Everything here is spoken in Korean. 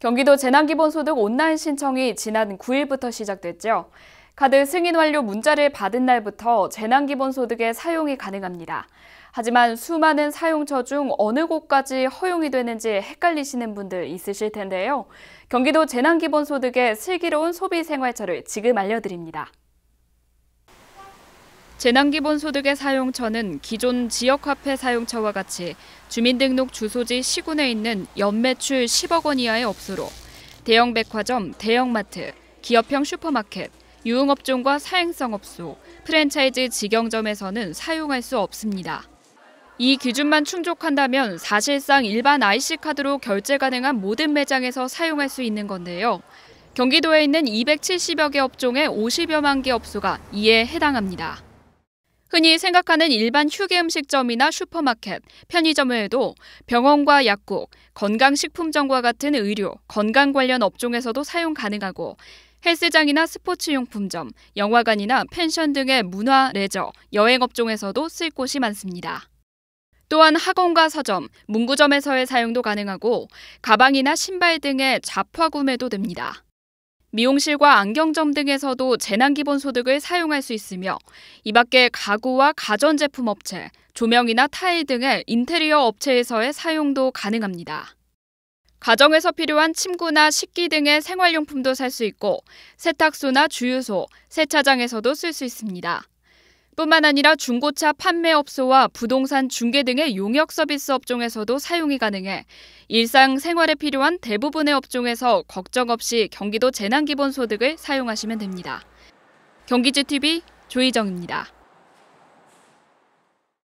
경기도 재난기본소득 온라인 신청이 지난 9일부터 시작됐죠. 카드 승인 완료 문자를 받은 날부터 재난기본소득의 사용이 가능합니다. 하지만 수많은 사용처 중 어느 곳까지 허용이 되는지 헷갈리시는 분들 있으실 텐데요. 경기도 재난기본소득의 슬기로운 소비생활처를 지금 알려드립니다. 재난기본소득의 사용처는 기존 지역화폐 사용처와 같이 주민등록 주소지 시군에 있는 연매출 10억 원 이하의 업소로 대형 백화점, 대형마트, 기업형 슈퍼마켓, 유흥업종과 사행성 업소, 프랜차이즈 직영점에서는 사용할 수 없습니다. 이 기준만 충족한다면 사실상 일반 IC카드로 결제 가능한 모든 매장에서 사용할 수 있는 건데요. 경기도에 있는 270여 개 업종의 50여만 개 업소가 이에 해당합니다. 흔히 생각하는 일반 휴게 음식점이나 슈퍼마켓, 편의점 외에도 병원과 약국, 건강식품점과 같은 의료, 건강 관련 업종에서도 사용 가능하고 헬스장이나 스포츠용품점, 영화관이나 펜션 등의 문화, 레저, 여행 업종에서도 쓸 곳이 많습니다. 또한 학원과 서점, 문구점에서의 사용도 가능하고 가방이나 신발 등의 잡화 구매도 됩니다. 미용실과 안경점 등에서도 재난기본소득을 사용할 수 있으며 이 밖에 가구와 가전제품 업체, 조명이나 타일 등의 인테리어 업체에서의 사용도 가능합니다. 가정에서 필요한 침구나 식기 등의 생활용품도 살 수 있고 세탁소나 주유소, 세차장에서도 쓸 수 있습니다. 뿐만 아니라 중고차 판매업소와 부동산 중개 등의 용역 서비스 업종에서도 사용이 가능해 일상 생활에 필요한 대부분의 업종에서 걱정 없이 경기도 재난기본소득을 사용하시면 됩니다. 경기지TV 조희정입니다.